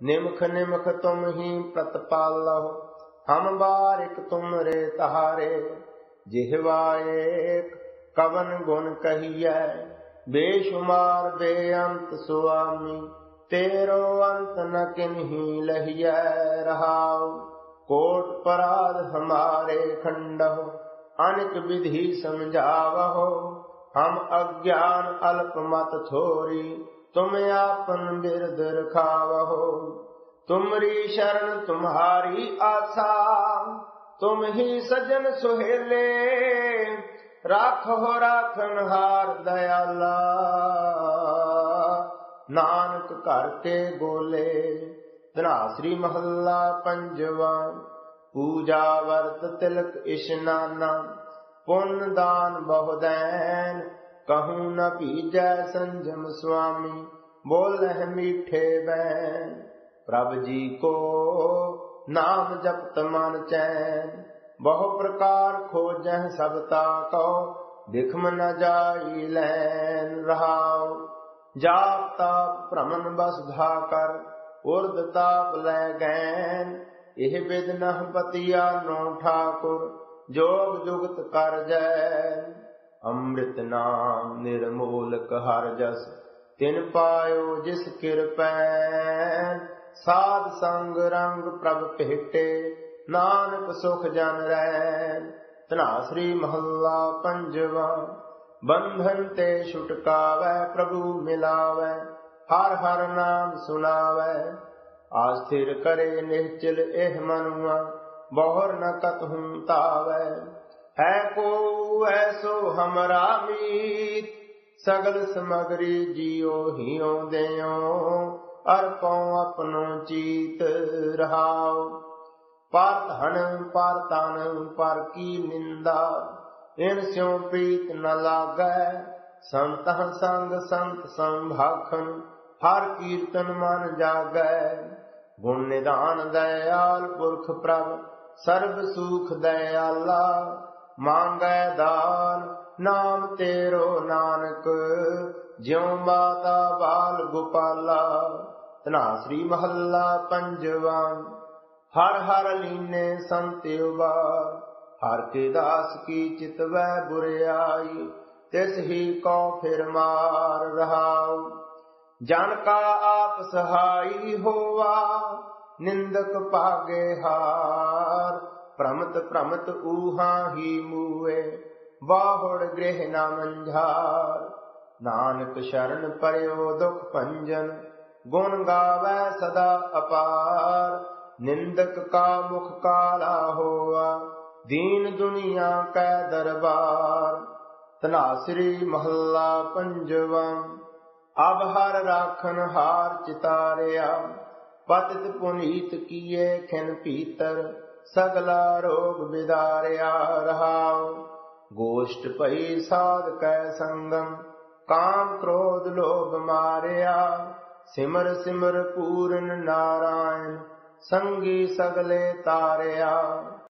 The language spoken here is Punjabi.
ਨਿਮਖ ਨਿਮਖ ਤੁਮ ਹੀ ਪ੍ਰਤਪਾਲਹੁ, ਹਮ ਬਾਰਿਕ ਤੁਮਰੇ ਤਹਾਰੇ ਜਿਹਵਾ ਕਵਨ ਗੁਣ ਕਹੀਐ, ਬੇਸ਼ੁਮਾਰ ਬੇਅੰਤ ਸੁਆਮੀ, ਤੇਰੋ ਅੰਤ ਨ ਕਿਨਹੀ ਲਹੀਐ ਰਹਾਉ, ਕੋਟ ਪਰਾਧ ਹਮਾਰੇ ਖੰਡਹੁ ਅਨਕ ਵਿਧੀ ਸਮਝਾਵਹੁ, ਹਮ ਅਗਿਆਨ ਅਲਪ ਮਤ ਥੋਰੀ ਤੁਮ ਆਪਨ ਬਿਰਦ ਰਖਾਵਹੁ, ਤੁਮਰੀ ਸ਼ਰਨ ਤੁਮਹਾਰੀ ਆਸਾ, ਤੁਮ ਹੀ ਸਜਨ ਸੁਹੇਲੇ ਰਾਖੋ ਰਾਖਨ ਦਇਆਲਾ। ਨਾਨਕ ਘਰ ਕੇ ਗੋਲੇ ਧਨਾਸਰੀ ਮਹੱਲਾ ਪੰਜਵਾ, ਪੂਜਾ ਵਰਤ ਤਿਲਕ ਇਸ਼ਨਾਨਾ, ਪੁੰਨ ਦਾਨ ਬਹੁਦੈਨ ਕਹੂੰ ਨ ਭੀਜੈ ਸੰਜਮ ਸੁਆਮੀ ਬੋਲਹਿ ਮੀਠੇ ਬੈਨ ਪ੍ਰਭ ਜੀ ਕੋ ਨਾਮ ਜਪਤ ਮਨ ਚੈਨ ਬਹੁ ਪ੍ਰਕਾਰ ਖੋਜਹਿ ਸਬਤਾ ਕੋ ਦਿਖਮ ਨ ਜਾਈ ਲੈਨ ਰਹਾਉ ਜਾਪ ਤਾਪ ਭ੍ਰਮਨ ਬਸ ਧਾ ਕਰ ਉਰਦ ਤਾਪ ਲੈ ਗੈਨ ਇਹ ਬਿਦ ਨਹ ਪਤਿਆ ਨੋ ਠਾਕੁਰ ਜੋਗ ਜੁਗਤ ਕਰ ਜੈ ਅੰਮ੍ਰਿਤ ਨਾਮ ਨਿਰਮੋਲਕ ਹਰ ਜਸ, ਤਿਨ ਪਾਇਓ ਜਿਸ ਕਿਰਪੈ ਸਾਧ ਸੰਗ ਰੰਗ ਪ੍ਰਭ ਭੇਟੇ, ਨਾਨਕ ਸੁਖ ਜਨ ਰੈ ਤਨਾਸਰੀ ਮਹੱਲਾ ਪੰਜਵਾ, ਬੰਧਨ ਤੇ ਛੁਟਕਾਵੈ ਪ੍ਰਭੂ ਮਿਲਾਵੈ, ਹਰ ਹਰ ਨਾਮ ਸੁਣਾਵੈ। ਆਸਥਿਰ ਕਰੇ ਨਿਹਚਲ ਇਹ ਮਨੁਆ, ਬਹੁਰ ਨ ਕਤਹੁ ਤਾਵੈ। ਹੈ ਕੋ ਐਸੋ ਹਮਰਾ ਮੀਤ, ਸਗਲ ਸਮਗਰੀ ਜਿਉ ਹਿਉ ਦੇਉ ਅਰਪਉ ਆਪਣੋ ਚੀਤ ਰਹਾਉ। ਪਰ ਧਨ, ਪਰ ਤਨ ਪਰ ਕੀ ਨਿੰਦਾ, ਇਨ ਸਿਉ ਪੀਤ ਨ ਲਾਗੈ। ਸੰਤ ਸੰਗ, ਸੰਤ ਸੰਭਾਖਨ ਹਰ ਕੀਰਤਨ ਮਨ ਜਾਗੈ। ਗੁਣ ਨਿਦਾਨ ਦਇਆਲ ਪੁਰਖ ਪ੍ਰਭ, ਸਰਬ ਸੁਖ ਦਇਆਲਾ। ਮੰਗੈ ਦਾਨ, ਨਾਮ ਤੇਰੋ ਨਾਨਕ, ਜਿਉ ਮਾਤਾ ਬਾਲ ਗੋਪਾਲਾ। ਤਨਾਸਰੀ ਮਹੱਲਾ ਪੰਜਵਾ, ਹਰ ਹਰ ਲੀਨੇ ਸੰਤ ਹਰ ਕੇ ਦਾਸ ਕੀ ਚਿਤਵੈ ਬੁਰਿਆਈ, ਤਿਸ ਹੀ ਕੋ ਫਿਰ ਮਾਰ ਰਹਾਉ। ਜਨ ਕਾ ਆਪ ਸਹਾਈ ਹੋਵਾ ਨਿੰਦਕ ਪਾਗੇ ਹਾਰ। ਭ੍ਰਮਤ ਭ੍ਰਮਤ ਊਹਾ ਹੀ ਮੂਏ ਬਾਹੜ ਗ੍ਰਹਿ ਨਾ ਮੰਝਾਰ। ਨਾਨਕ ਸ਼ਰਨ ਪਰਿਓ ਦੁਖ ਭੰਜਨ, ਗੁਣ ਗਾਵੈ ਸਦਾ ਅਪਾਰ। ਨਿੰਦਕ ਕਾ ਮੁਖ ਕਾਲਾ ਹੋਆ, ਦੀਨ ਦੁਨੀਆ ਕੈ ਦਰਬਾਰ। ਤਨਾਸਰੀ ਮਹੱਲਾ ਪੰਜਵਾ, ਅਬ ਹਰ ਰਾਖਨ ਹਾਰ ਚਿਤਾਰਿਆ। ਪਤਿਤ ਪੁਨੀਤ ਕੀਏ ਖਿਨ ਭੀਤਰ ਸਗਲਾ ਰੋਗ ਵਿਦਾਰਿਆ ਰਹਾਉ। ਗੋਸ਼ਟ ਭਈ ਸਾਧ ਕੈ ਸੰਗਮ, ਕਾਮ ਕ੍ਰੋਧ ਲੋਭ ਮਾਰਿਆ। ਸਿਮਰ ਸਿਮਰ ਪੂਰਨ ਨਾਰਾਇਣ, ਸੰਗੀ ਸਗਲੇ ਤਾਰਿਆ।